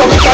Don't